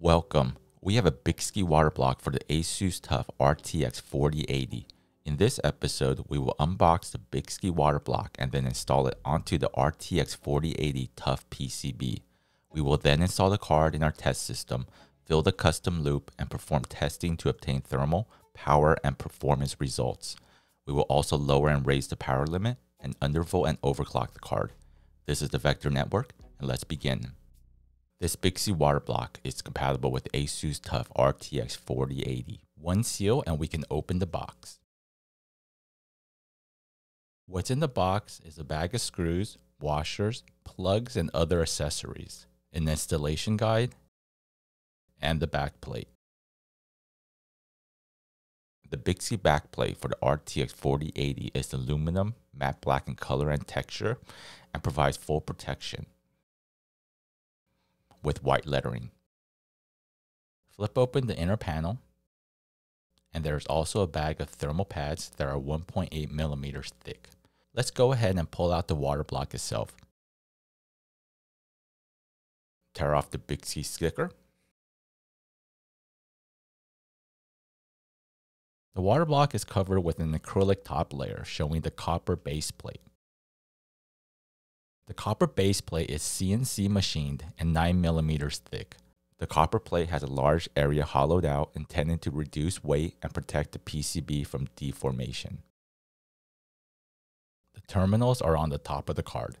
Welcome. We have a Bykski water block for the ASUS TUF RTX 4080. In this episode, we will unbox the Bykski water block and then install it onto the RTX 4080 TUF PCB. We will then install the card in our test system, fill the custom loop, and perform testing to obtain thermal, power, and performance results. We will also lower and raise the power limit and undervolt and overclock the card. This is the Vector Network, and let's begin. This Bykski water block is compatible with ASUS TUF RTX 4080. One seal and we can open the box. What's in the box is a bag of screws, washers, plugs, and other accessories, an installation guide, and the backplate. The Bykski backplate for the RTX 4080 is aluminum, matte black in color and texture, and provides full protection with white lettering. Flip open the inner panel, and there's also a bag of thermal pads that are 1.8 millimeters thick. Let's go ahead and pull out the water block itself. Tear off the Bykski sticker. The water block is covered with an acrylic top layer showing the copper base plate. The copper base plate is CNC machined and 9 millimeters thick. The copper plate has a large area hollowed out intended to reduce weight and protect the PCB from deformation. The terminals are on the top of the card.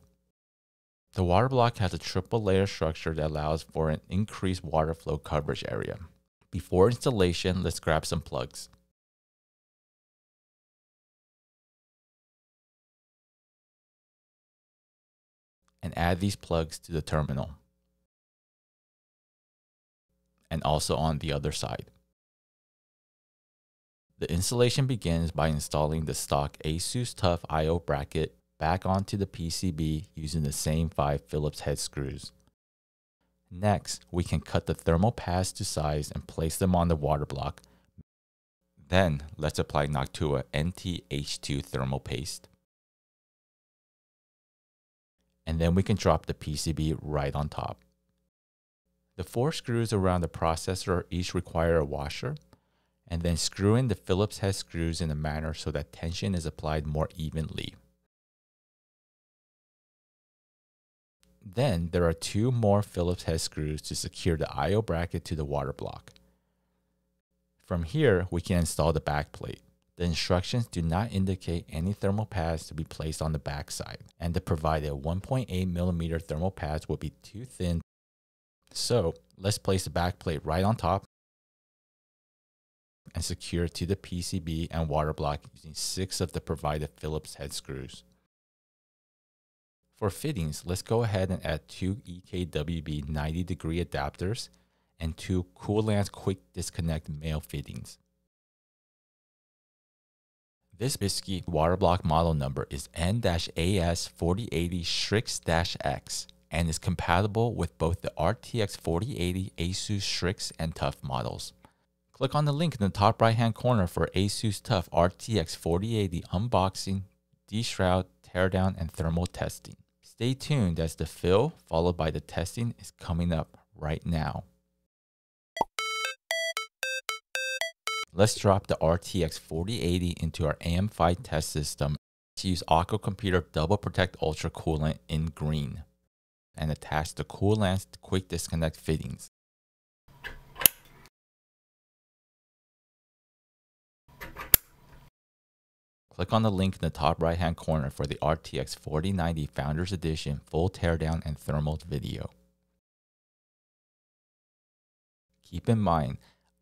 The water block has a triple layer structure that allows for an increased water flow coverage area. Before installation, let's grab some plugs. And add these plugs to the terminal and also on the other side. The installation begins by installing the stock ASUS TUF I.O. bracket back onto the PCB using the same five Phillips head screws. Next, we can cut the thermal pads to size and place them on the water block. Then, let's apply Noctua NT-H2 thermal paste and then we can drop the PCB right on top. The four screws around the processor each require a washer, and then screw in the Phillips head screws in a manner so that tension is applied more evenly. Then there are two more Phillips head screws to secure the I.O. bracket to the water block. From here, we can install the backplate. The instructions do not indicate any thermal pads to be placed on the backside, and the provided 1.8 millimeter thermal pads will be too thin. So let's place the backplate right on top and secure it to the PCB and water block using six of the provided Phillips head screws. For fittings, let's go ahead and add two EKWB 90 degree adapters and two Koolance's quick disconnect male fittings. This Bykski water block model number is N-AS4080 Strix-X and is compatible with both the RTX 4080 ASUS Strix and TUF models. Click on the link in the top right hand corner for ASUS TUF RTX 4080 unboxing, deshroud, teardown, and thermal testing. Stay tuned as the fill followed by the testing is coming up right now. Let's drop the RTX 4080 into our AM5 test system to use Aqua Computer Double Protect Ultra Coolant in green and attach the Koolance's Quick Disconnect fittings. Click on the link in the top right hand corner for the RTX 4090 Founders Edition full teardown and thermal video. Keep in mind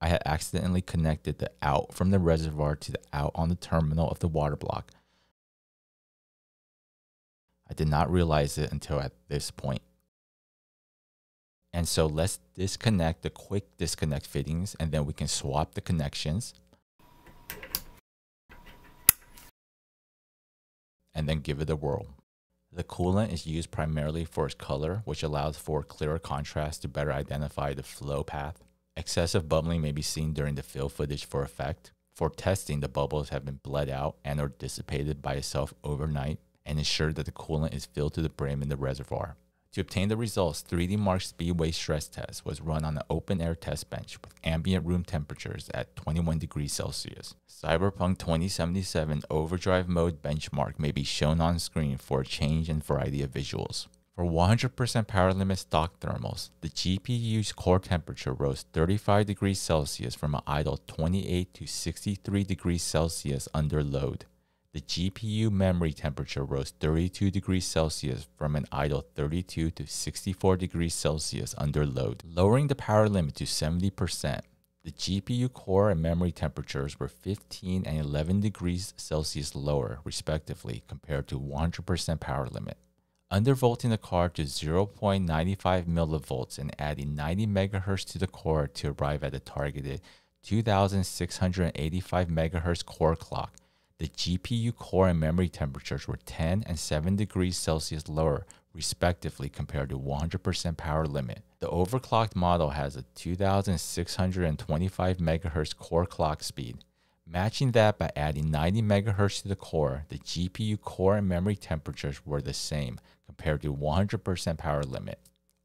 I had accidentally connected the out from the reservoir to the out on the terminal of the water block. I did not realize it until at this point. And so let's disconnect the quick disconnect fittings and then we can swap the connections. And then give it a whirl. The coolant is used primarily for its color, which allows for clearer contrast to better identify the flow path. Excessive bubbling may be seen during the fill footage for effect. For testing, the bubbles have been bled out and or dissipated by itself overnight and ensure that the coolant is filled to the brim in the reservoir. To obtain the results, 3D Mark Speedway stress test was run on an open air test bench with ambient room temperatures at 21 degrees Celsius. Cyberpunk 2077 Overdrive Mode benchmark may be shown on screen for a change in variety of visuals. For 100% power limit stock thermals, the GPU's core temperature rose 35 degrees Celsius from an idle 28 to 63 degrees Celsius under load. The GPU memory temperature rose 32 degrees Celsius from an idle 32 to 64 degrees Celsius under load, lowering the power limit to 70%. The GPU core and memory temperatures were 15 and 11 degrees Celsius lower, respectively, compared to 100% power limit. Undervolting the card to 0.95 millivolts and adding 90 megahertz to the core to arrive at the targeted 2685 megahertz core clock the GPU core and memory temperatures were 10 and 7 degrees Celsius lower, respectively, compared to 100% power limit. The overclocked model has a 2625 MHz core clock speed. Matching that by adding 90 MHz to the core, the GPU core and memory temperatures were the same compared to 100% power limit.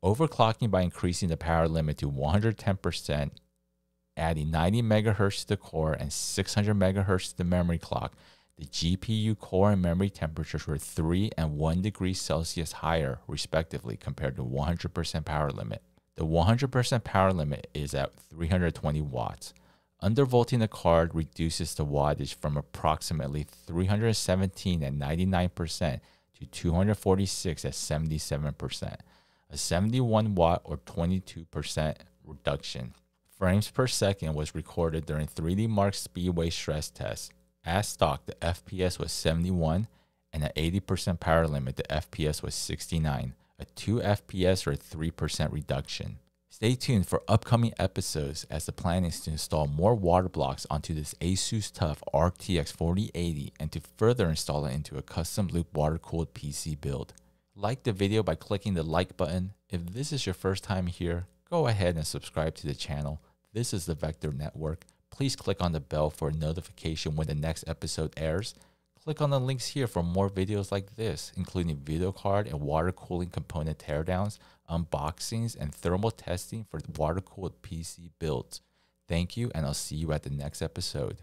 Overclocking by increasing the power limit to 110% adding 90 megahertz to the core and 600 megahertz to the memory clock, the GPU core and memory temperatures were 3 and 1 degree Celsius higher, respectively, compared to 100% power limit. The 100% power limit is at 320 watts. Undervolting the card reduces the wattage from approximately 317 at 99% to 246 at 77%, a 71 watt or 22% reduction frames per second was recorded during 3D Mark Speedway stress tests. As stock, the FPS was 71, and at 80% power limit, the FPS was 69, a 2 FPS or 3% reduction. Stay tuned for upcoming episodes as the plan is to install more water blocks onto this Asus TUF RTX 4080 and to further install it into a custom loop water cooled PC build. Like the video by clicking the like button. If this is your first time here, go ahead and subscribe to the channel this is the Vector Network. Please click on the bell for a notification when the next episode airs. Click on the links here for more videos like this, including video card and water cooling component teardowns, unboxings, and thermal testing for water cooled PC builds. Thank you, and I'll see you at the next episode.